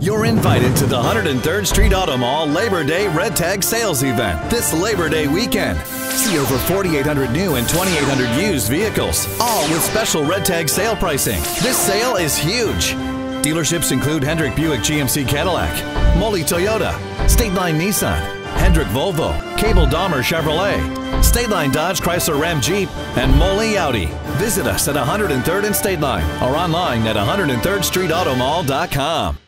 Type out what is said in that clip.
You're invited to the 103rd Street Auto Mall Labor Day Red Tag Sales Event this Labor Day weekend. See over 4,800 new and 2,800 used vehicles, all with special Red Tag sale pricing. This sale is huge. Dealerships include Hendrick Buick GMC Cadillac, Molle Toyota, State Line Nissan, Hendrick Volvo, Cable Dahmer Chevrolet, State Line Dodge Chrysler Ram Jeep, and Molle Audi. Visit us at 103rd and State Line or online at 103rdstreetautomall.com.